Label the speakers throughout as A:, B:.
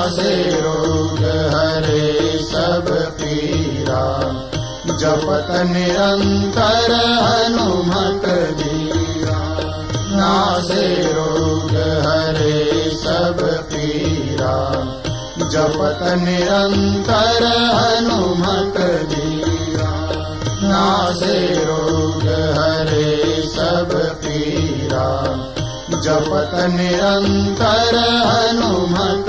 A: नासे रोग हरे सब पीरा जपत नासे रोग हरे सब पीरा। जपत निरंतर हनुमत धीरा नासे रोग हरे सब पीरा जपत निरंतर हनुमत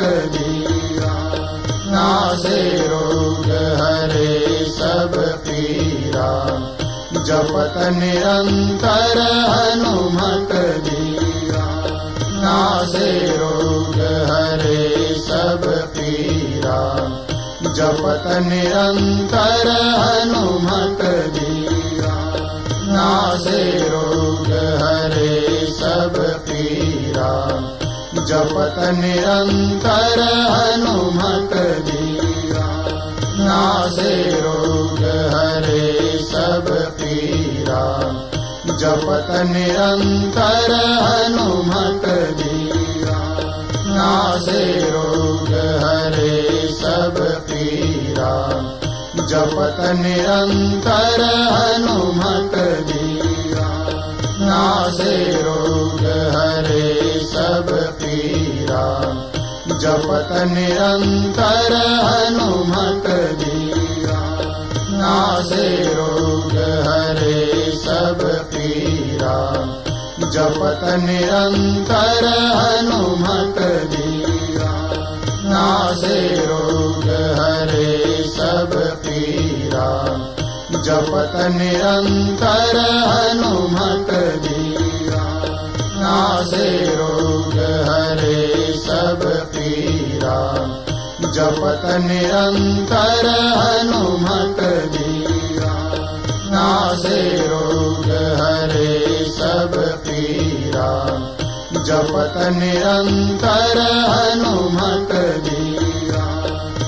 A: नासे रोग हरे सब पीरा। जपत निरंतर हनुमत नासे रोग हरे सब पीरा। जपत निरंतर हनुमत नासे रोग हरे जपत निरंतर हनुमत धीरा नासे रोग हरे सब पीरा। जपत निरंतर हनुमत धीरा नासे रोग हरे सब पीरा। जपत निरंतर हनुमत हरे सब पीरा जपत निरंतर हनुमत धीरा नासे रोग हरे सब पीरा जपत निरंतर हनुमत धीरा नासे रोग निरंतर हनुमत धीरा नासे रोग हरे सब पीरा। जपत निरंतर हनुमत धीरा नासे रोग हरे सब पीरा। जपत निरंतर हनुमत धीरा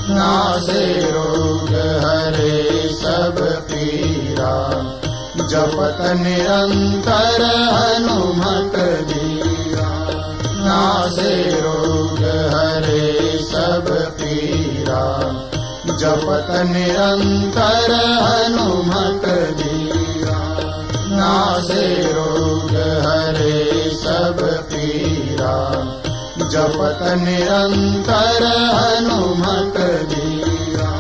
A: नासे रोग हरे सब पीरा जपत हनुमत धीरा नासे रोग हरे सब पीरा। जपत निरंतर हनुमत नासे रोग हरे सब पीरा। जपत निरंतर हनुमत धीरा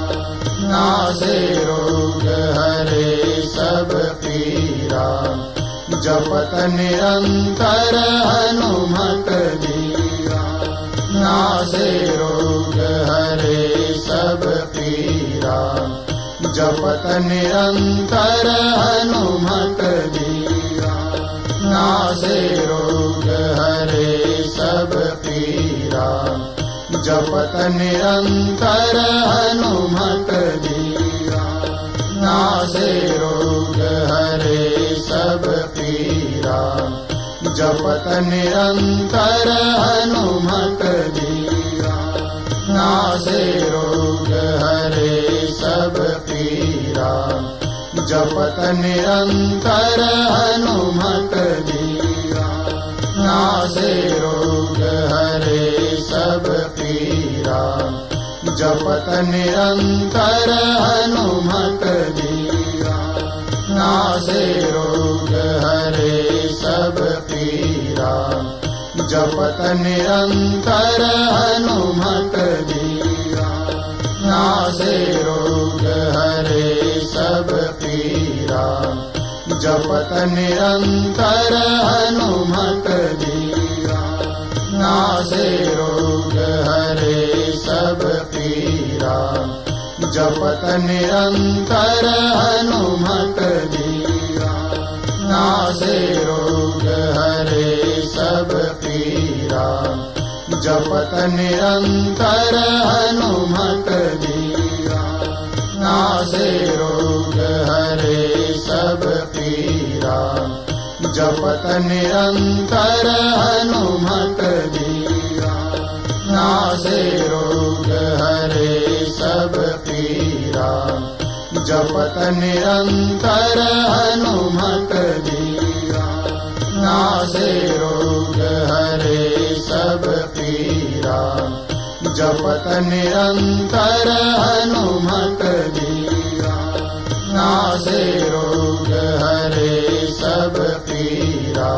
A: नासे रोग हरे सब पीरा जपत निरंतर हनुमत धीरा नासे रोग हरे सब पीरा। जपत निरंतर हनुमत धीरा नासे रोग हरे सब पीरा। जपत निरंतर हनुमत धीरा नासे रोग हरे सब पीरा। जपत निरंतर हनुमत धीरा नासे रोग हरे सब पीरा। जपत हनुमत धीरा नासे रोग हरे सब पीरा जपत निरंतर हनुमत धीरा नासे रोग हरे पीरा। जपत निरंतर हनुमत नासे रोग हरे सब पीरा। जपत निरंतर हनुमत नासे रोग जपत निरंतर हनुमत धीरा नासे रोग हरे सब पीरा। जपत हनुमत धीरा नासे रोग हरे सब पीरा। जपत निरंतर हनुमत धीरा नासे रोग हरे पीरा जपत निरंतर हनुमत धीरा नासे रोग हरे सब पीरा। जपत निरन्तर हनुमत धीरा नासे रोग हरे सब पीरा।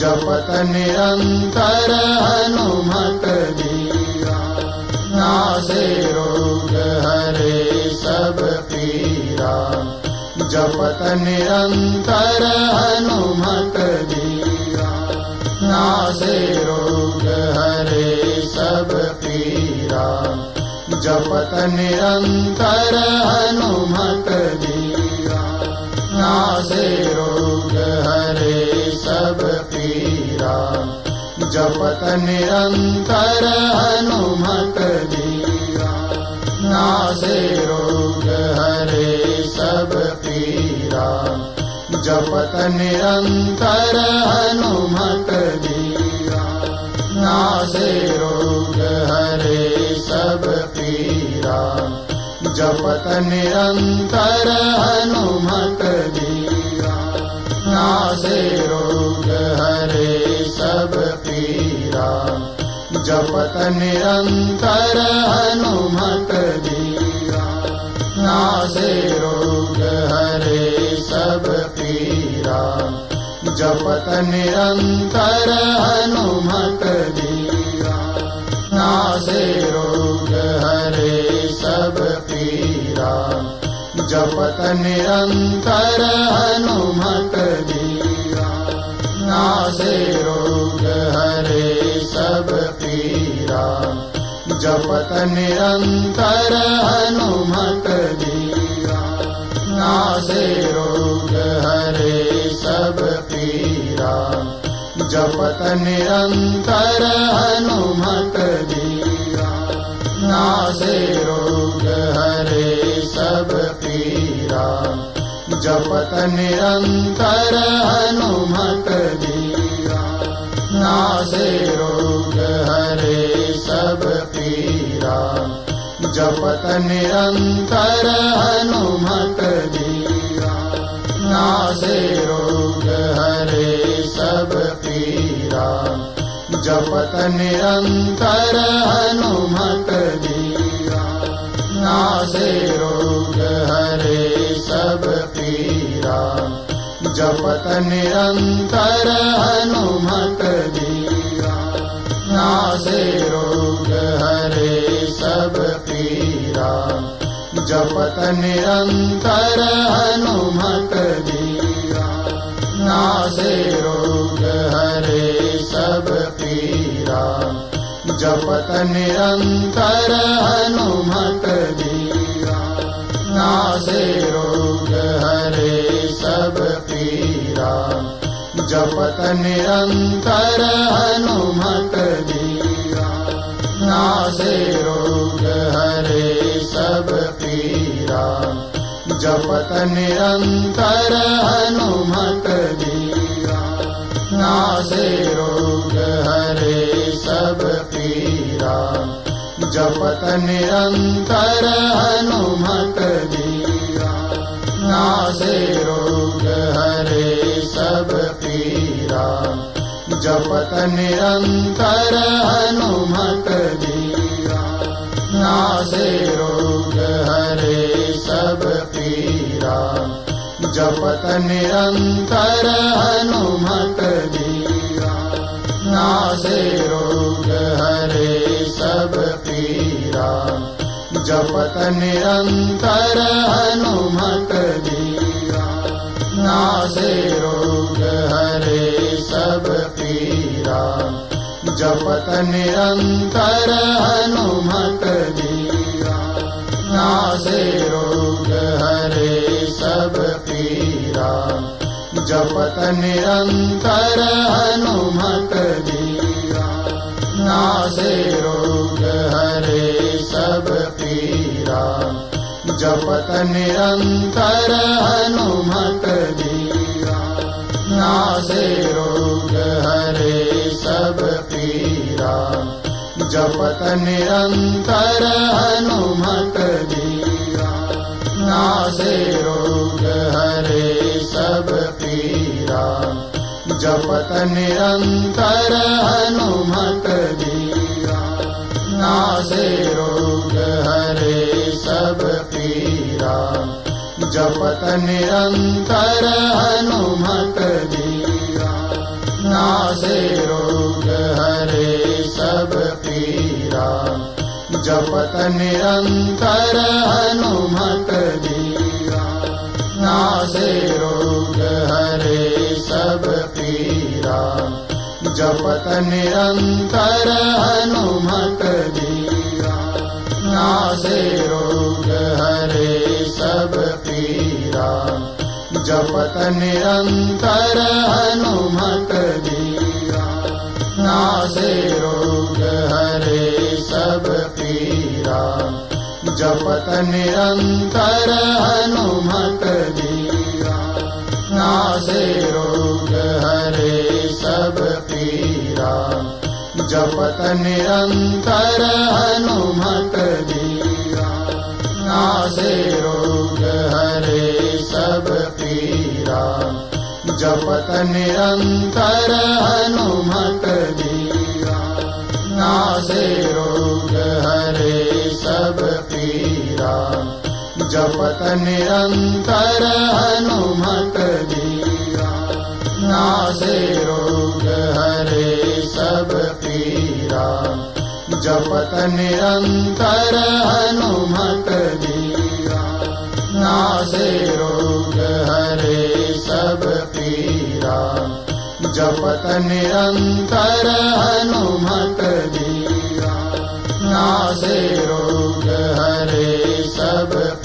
A: जपत निरन्तर हनुमत धीरा हरे सब पीरा। जपत निरन्तर हनुमत धीरा नासे रोग हरे सब पीरा। जपत निरन्तर हनुमत धीरा नासे रोग हरे सब पीरा जपत निरन्तर हनुमत धीरा नासे रोग हरे सब पीरा जपत निरन्तर हनुमत नासे रोग हरे सब पीरा जपत निरन्तर हनुमत धीरा नासे रोग हरे सब पीरा जपत निरन्तर धीरा नासे रोग हरे सब पीरा। जपत निरन्तर धीरा नासे रोग हरे सब पीरा। जपत निरन्तर हनुमत नासे रोग जपत निरन्तर धीरा नासे रोग हरे सब पीरा। जपत निरन्तर धीरा नासे रोग हरे सब पीरा। जपत निरन्तर धीरा नासे रोग हरे सब पीरा। जपत निरन्तर हनुमत धीरा नासे रोग हरे सब पीरा। जपत निरन्तर हनुमत धीरा नासे रोग हरे सब पीरा। जपत हनुमत धीरा नासे रोग जपत निरन्तर हनुमत नासे रोग हरे सब पीरा। जपत निरन्तर हनुमत नासे रोग हरे सब पीरा। जपत निरन्तर हनुमत नासे रोग जपत निरन्तर धीरा नासे रोग हरे सब पीरा। जपत निरन्तर हनुमत धीरा नासे रोग हरे सब पीरा। जपत निरन्तर हनुमत हरे सब पीरा जपत निरन्तर हनुमत धीरा नासे रोग हरे सब पीरा। जपत निरन्तर हनुमत धीरा नासे रोग हरे सब पीरा जपत निरन्तर हनुमत नासे रोग हरे सब पीरा। जपत निरन्तर हनुमत नासे रोग हरे सब पीरा। जपत निरन्तर हनुमत नासे रोग हरे जपत निरन्तर धीरा नासे रोग हरे सब पीरा। जपत निरन्तर हनुमत धीरा नासे रोग हरे सब पीरा। जपत निरन्तर वीरा नासे रोग हरे जपत निरन्तर हनुमत वीरा नासे रोग हरे सब पीरा। जपत निरन्तर हनुमत वीरा नासे रोग हरे सब पीरा। जपत निरन्तर हनुमत वीरा नासे हनुमत वीरा नासे रोग हरे सब पीरा। जपत निरन्तर हनुमत नासे रोग हरे सब पीरा। जपत निरन्तर हनुमत वीरा नासे रोग जपत हनुमत वीरा नासे रोग हरे सब पीरा। जपत निरन्तर हनुमत नासे रोग हरे सब पीरा। जपत निरन्तर हनुमत वीरा नासे रोग हरे सब पीरा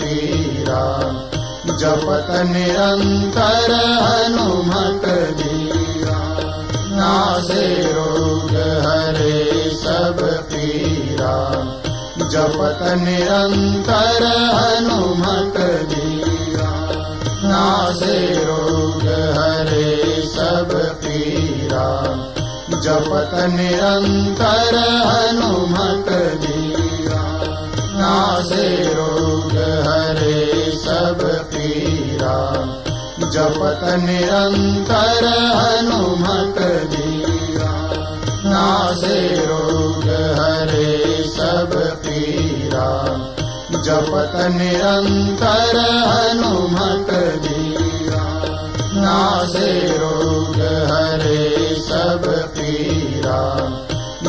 A: जपत निरन्तर हनुमत नासे रोग हरे सब पीरा। जपत निरन्तर हनुमत नासे रोग हरे सब पीरा। जपत निरन्तर हनुमत नासे रोग हरे पीरा जपत निरन्तर हनुमत नासे रोग हरे सब पीरा। जपत निरन्तर हनुमत नासे रोग हरे सब पीरा।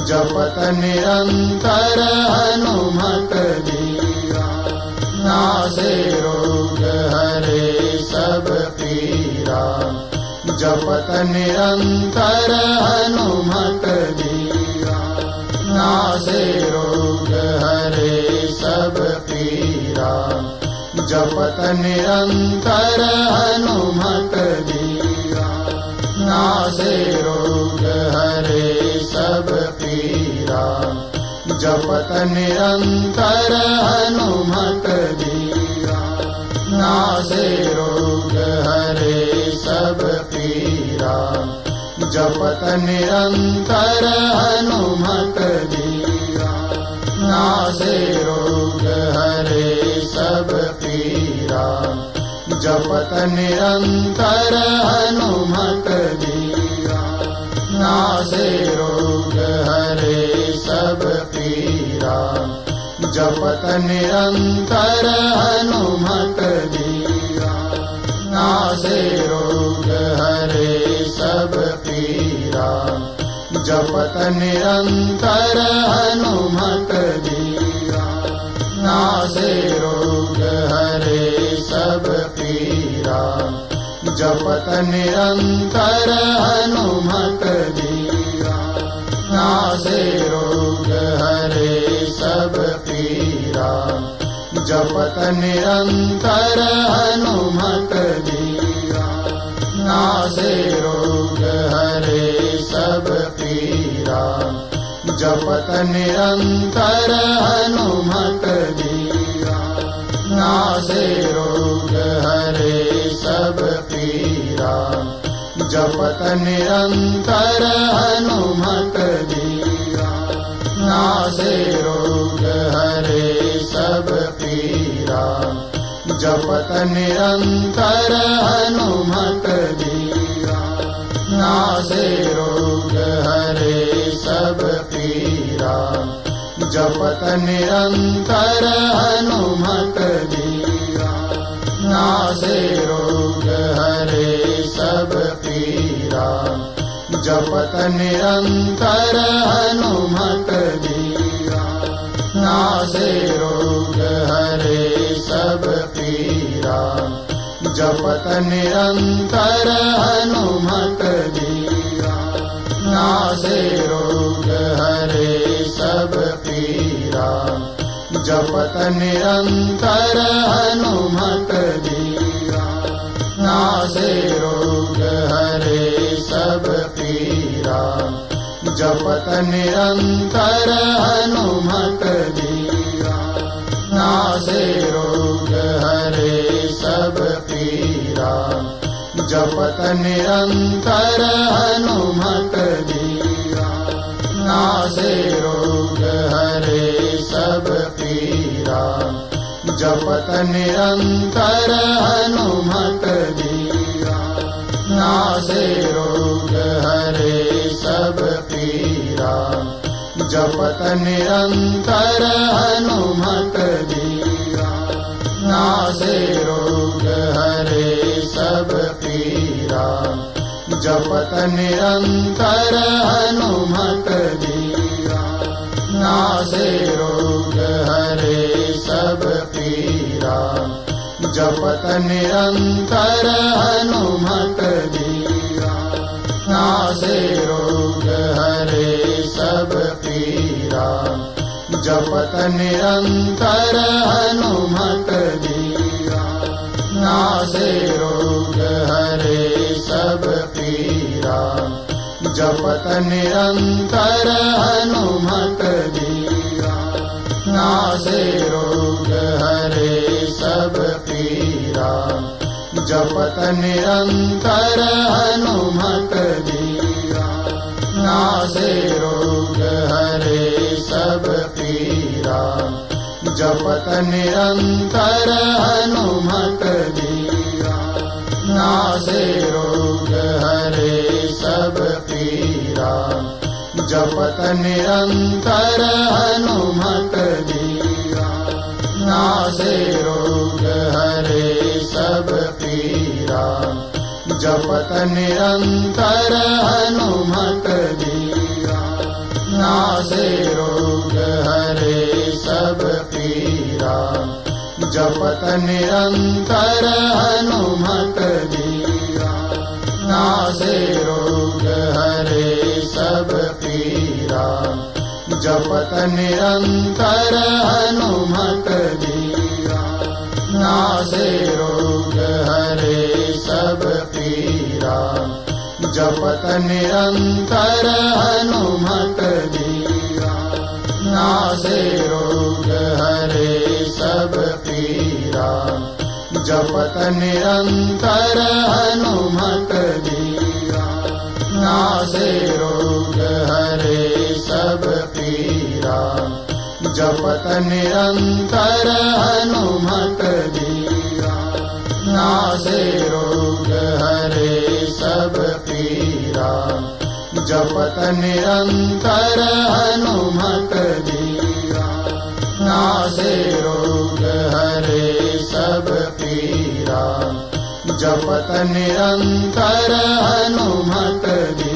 A: जपत निरन्तर हनुमत वीरा हरे सब पीरा जपत निरन्तर हनुमत वीरा नासे रोग हरे सब पीरा जपत निरन्तर हनुमत वीरा नासे रोग जपत निरन्तर हनुमत वीरा नासे रोग हरे सब पीरा। जपत निरन्तर हनुमत वीरा नासे रोग हरे सब पीरा। जपत निरन्तर हनुमत वीरा नासे रोग हरे सब पीरा। जपत निरन्तर हनुमत वीरा नासे रोग हरे सब पीरा। जपत निरन्तर हनुमत वीरा नासे रोग हरे सब जपत निरन्तर हनुमत वीरा नासे रोग हरे सब पीरा। जपत निरन्तर वीरा नासे रोग हरे सब पीरा। जपत निरन्तर वीरा नासे रोग हरे पीरा जपत निरन्तर हनुमत वीरा नासे रोग हरे सब पीरा। जपत निरन्तर हनुमत वीरा नासे रोग हरे सब पीरा। जपत निरन्तर हनुमत धीरा नासे रोग हरे सब पीरा। जपत निरन्तर रोग हरे सब पीरा। जपत निरन्तर हनुमत धीरा नासे जपत निरन्तर धीरा नासे रोग हरे सब पीरा। जपत निरन्तर धीरा नासे रोग हरे सब पीरा। जपत निरन्तर हनुमत नासे रोग हरे जपत निरन्तर हनुमत धीरा नासे रोग हरे सब पीरा। जपत निरन्तर हनुमत धीरा नासे रोग हरे सब पीरा। जपत निरन्तर हनुमत धीरा नासे रोग हरे सब पीरा जपत निरन्तर धीरा नासे रोग हरे सब पीरा। जपत निरन्तर धीरा नासे रोग हरे सब पीरा। जपत निरन्तर धीरा नासे रोग हरे पीरा जपत निरन्तर हनुमत नासे रोग हरे सब पीरा। जपत निरन्तर धीरा नासे रोग हरे सब पीरा। जपत निरन्तर हनुमत धीरा नासे रोग हरे सब पीरा जपत हनुमत धीरा नासे रोग हरे सब पीरा। जपत हनुमत धीरा नासे रोग हरे सब पीरा जपत निरन्तर हनुमत नासे रोग हरे सब पीरा जपत निरन्तर हनुमत धीरा नासे रोग हरे सब पीरा जपत निरन्तर हनुमत नासे रोग हरे जपत निरन्तर हनुमत धीरा नासे रोग हरे सब पीरा। जपत निरन्तर हनुमत धीरा नासे रोग हरे सब पीरा। जपत निरन्तर हनुमत धीरा